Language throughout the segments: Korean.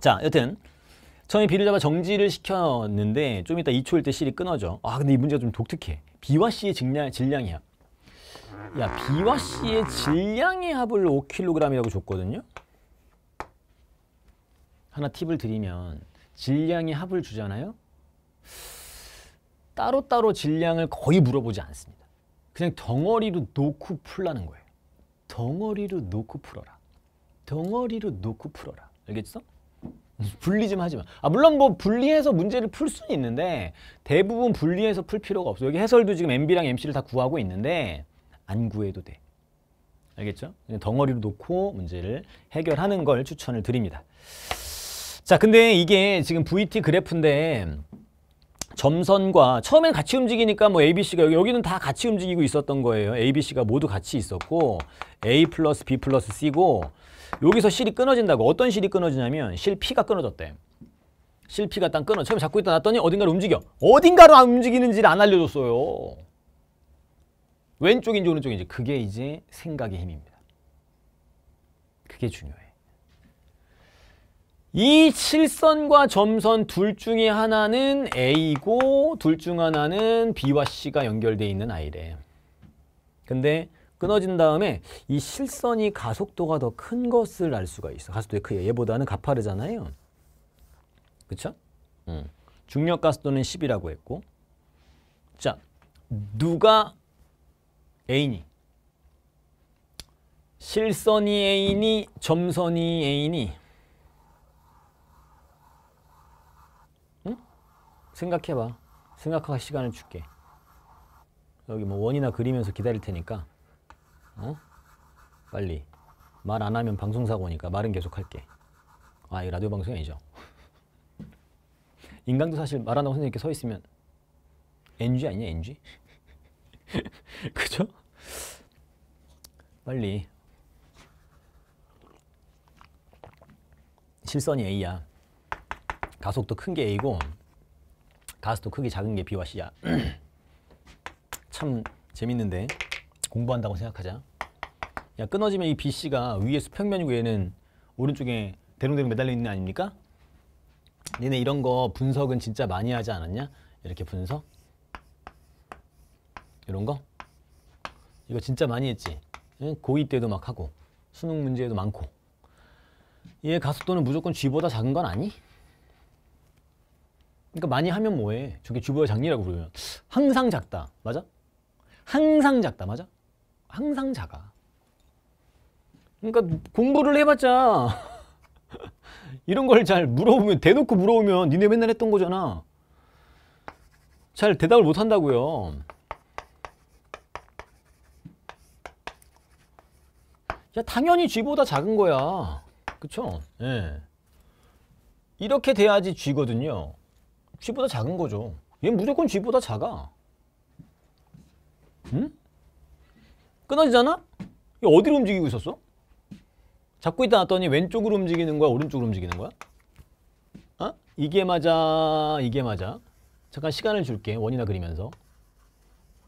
자, 여튼 처음에 B를 잡아 정지를 시켰는데 좀 이따 2초일 때 실이 끊어져. 아, 근데 이 문제가 좀 독특해. B와 C의 질량, 질량의 합. 야, B와 C의 질량의 합을 5kg이라고 줬거든요. 하나 팁을 드리면 질량의 합을 주잖아요. 따로따로 질량을 거의 물어보지 않습니다. 그냥 덩어리로 놓고 풀라는 거예요. 덩어리로 놓고 풀어라. 덩어리로 놓고 풀어라. 알겠어? 분리 좀 하지 마. 아, 물론 뭐 분리해서 문제를 풀 수는 있는데 대부분 분리해서 풀 필요가 없어. 여기 해설도 지금 MB랑 MC를 다 구하고 있는데 안 구해도 돼. 알겠죠? 덩어리로 놓고 문제를 해결하는 걸 추천을 드립니다. 자, 근데 이게 지금 VT 그래프인데 점선과 처음엔 같이 움직이니까 뭐 ABC가 여기, 여기는 다 같이 움직이고 있었던 거예요. ABC가 모두 같이 있었고 A 플러스 B 플러스 C고 여기서 실이 끊어진다고 어떤 실이 끊어지냐면 실 P가 끊어졌대. 실 P가 딱 끊어. 처음에 잡고 있다 놨더니 어딘가로 움직여. 어딘가로 안 움직이는지를 안 알려줬어요. 왼쪽인지 오른쪽인지 그게 이제 생각의 힘입니다. 그게 중요해. 이 실선과 점선 둘 중에 하나는 A고 둘 중 하나는 B와 C가 연결되어 있는 I래. 근데 끊어진 다음에 이 실선이 가속도가 더 큰 것을 알 수가 있어. 가속도가 크요. 얘보다는 가파르잖아요. 그쵸? 음. 중력 가속도는 10이라고 했고 자, 누가 A니? 실선이 A니? 점선이 A니? 생각해봐. 생각할 시간을 줄게. 여기 뭐 원이나 그리면서 기다릴 테니까 어? 빨리 말 안 하면 방송사고니까 말은 계속 할게. 아, 이 라디오 방송이 아니죠. 인강도 사실 말 안 하고 선생님 이렇게 서 있으면 NG 아니냐, NG? 그죠? 빨리 실선이 A야. 가속도 큰 게 A고 가스도 크기 작은 게 B와 C야. 참 재밌는데 공부한다고 생각하자. 야 끊어지면 이 B, C가 위에 수평면이고 얘는 오른쪽에 대롱대롱 매달려 있는 애 아닙니까? 니네 이런 거 분석은 진짜 많이 하지 않았냐? 이렇게 분석? 이런 거? 이거 진짜 많이 했지? 고2 때도 막 하고 수능 문제도 많고 얘 가속도는 무조건 G보다 작은 건 아니? 그러니까 많이 하면 뭐해? 저게 주보의 장리라고 부르면 항상 작다. 맞아? 항상 작다. 맞아? 항상 작아. 그러니까 공부를 해봤자 이런 걸 잘 물어보면 대놓고 물어보면 니네 맨날 했던 거잖아. 잘 대답을 못 한다고요. 야 당연히 G보다 작은 거야. 그쵸? 예. 네. 이렇게 돼야지 G거든요. G보다 작은 거죠. 얘는 무조건 G보다 작아. 응? 끊어지잖아? 이거 어디로 움직이고 있었어? 잡고 있다 놨더니 왼쪽으로 움직이는 거야? 오른쪽으로 움직이는 거야? 어? 이게 맞아, 이게 맞아. 잠깐 시간을 줄게. 원이나 그리면서.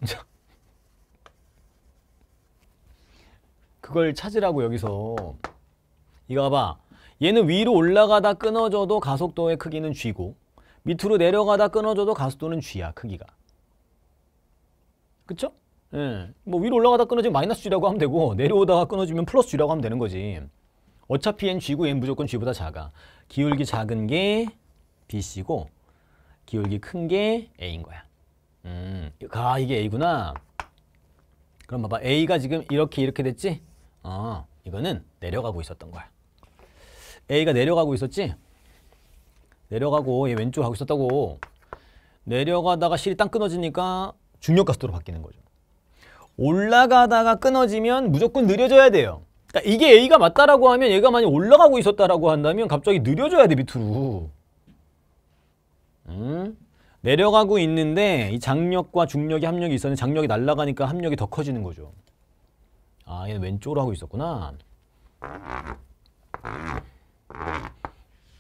그걸 찾으라고 여기서. 이거 봐봐. 얘는 위로 올라가다 끊어져도 가속도의 크기는 G고 밑으로 내려가다 끊어져도 가속도는 G야, 크기가. 그쵸? 예. 뭐 위로 올라가다 끊어지면 마이너스 G라고 하면 되고 내려오다가 끊어지면 플러스 G라고 하면 되는 거지. 어차피 n G고 n 무조건 G보다 작아. 기울기 작은 게 BC고 기울기 큰 게 A인 거야. 음, 아 이게 A구나. 그럼 봐봐. A가 지금 이렇게 이렇게 됐지? 어, 이거는 내려가고 있었던 거야. A가 내려가고 있었지? 내려가고 얘 왼쪽 하고 있었다고. 내려가다가 실이 딱 끊어지니까 중력 가속도로 바뀌는 거죠. 올라가다가 끊어지면 무조건 느려져야 돼요. 그러니까 이게 A가 맞다라고 하면 얘가 만약 올라가고 있었다라고 한다면 갑자기 느려져야 돼 밑으로. 음? 내려가고 있는데 이 장력과 중력이 합력이 있었는데 장력이 날아가니까 합력이 더 커지는 거죠. 아 얘는 왼쪽으로 하고 있었구나.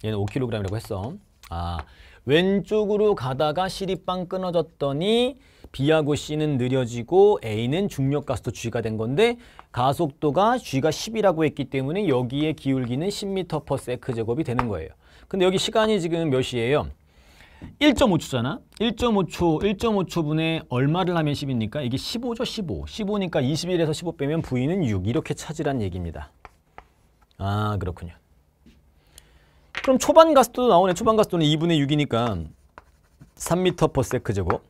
얘는 5kg이라고 했어. 아, 왼쪽으로 가다가 빵 끊어졌더니 B하고 C는 느려지고 A는 중력 가속도 G가 된 건데 가속도가 G가 10이라고 했기 때문에 여기에 기울기는 10m per sec 제곱이 되는 거예요. 근데 여기 시간이 지금 몇 시예요? 1.5초잖아. 1.5초, 1.5초분에 얼마를 하면 10입니까? 이게 15죠, 15. 15니까 21에서 15 빼면 V는 6. 이렇게 찾으란 얘기입니다. 아, 그렇군요. 그럼 초반 가속도도 나오네. 초반 가속도는 2분의 6이니까 3m per sec 제곱.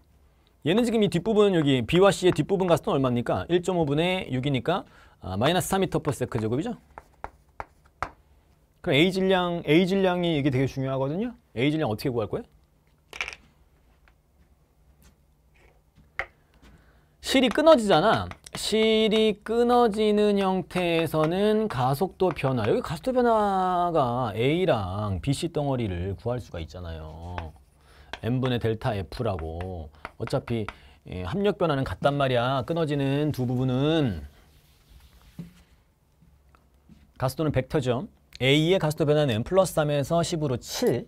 얘는 지금 이 뒷부분 여기 B와 C의 뒷부분 가속도는 얼마입니까? 1.5분의 6이니까 아, 마이너스 4m per sec 제곱이죠. 그럼 A 질량, A 질량이 이게 되게 중요하거든요. A 질량 어떻게 구할 거예요? 실이 끊어지잖아. 실이 끊어지는 형태에서는 가속도 변화. 여기 가속도 변화가 A랑 BC 덩어리를 구할 수가 있잖아요. n분의 델타 F라고. 어차피 예, 합력 변화는 같단 말이야. 끊어지는 두 부분은 가속도는 벡터죠. A의 가속도 변화는 플러스 3에서 10으로 7.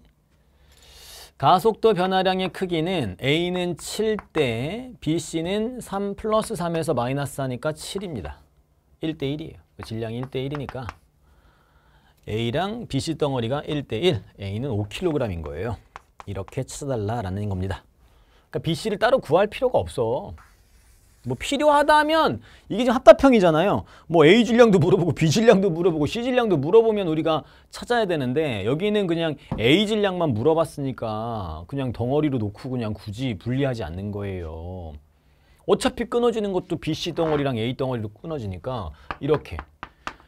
가속도 변화량의 크기는 A는 7대, BC는 3 플러스 3에서 마이너스 하니까 7입니다. 1대 1이에요. 질량이 1대 1이니까 A랑 BC 덩어리가 1대 1, A는 5kg인 거예요. 이렇게 찾아달라라는 겁니다. 그러니까 BC를 따로 구할 필요가 없어. 뭐 필요하다면 이게 지금 합답형이잖아요. 뭐 A 질량도 물어보고 B 질량도 물어보고 C 질량도 물어보면 우리가 찾아야 되는데 여기는 그냥 A 질량만 물어봤으니까 그냥 덩어리로 놓고 그냥 굳이 분리하지 않는 거예요. 어차피 끊어지는 것도 BC 덩어리랑 A 덩어리로 끊어지니까 이렇게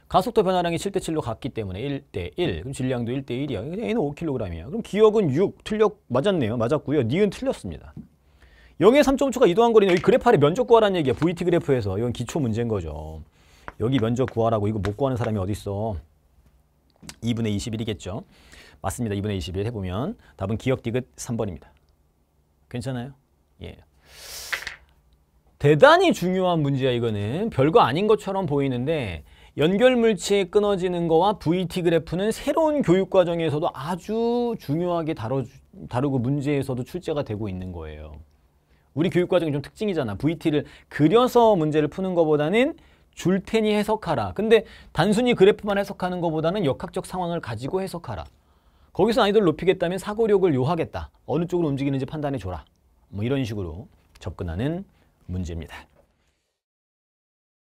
가속도 변화량이 7대 7로 같기 때문에 1대 1. 그럼 질량도 1대 1이야. A는 5kg이야. 그럼 기억은 6 틀렸 맞았네요. 맞았고요. 니은 틀렸습니다. 0에 3.5초가 이동한 거리는 여기 그래프 아래 면적 구하라는 얘기야. VT 그래프에서. 이건 기초 문제인 거죠. 여기 면적 구하라고 이거 못 구하는 사람이 어디 있어. 2분의 21이겠죠. 맞습니다. 2분의 21 해보면 답은 기억 디귿 3번입니다. 괜찮아요? 예. 대단히 중요한 문제야 이거는. 별거 아닌 것처럼 보이는데 연결 물체에 끊어지는 거와 VT 그래프는 새로운 교육 과정에서도 아주 중요하게 다뤄, 다루고 문제에서도 출제가 되고 있는 거예요. 우리 교육 과정이 좀 특징이잖아. VT를 그려서 문제를 푸는 것보다는 줄 테니 해석하라. 근데 단순히 그래프만 해석하는 것보다는 역학적 상황을 가지고 해석하라. 거기서 난이도를 높이겠다면 사고력을 요하겠다. 어느 쪽으로 움직이는지 판단해 줘라. 뭐 이런 식으로 접근하는 문제입니다.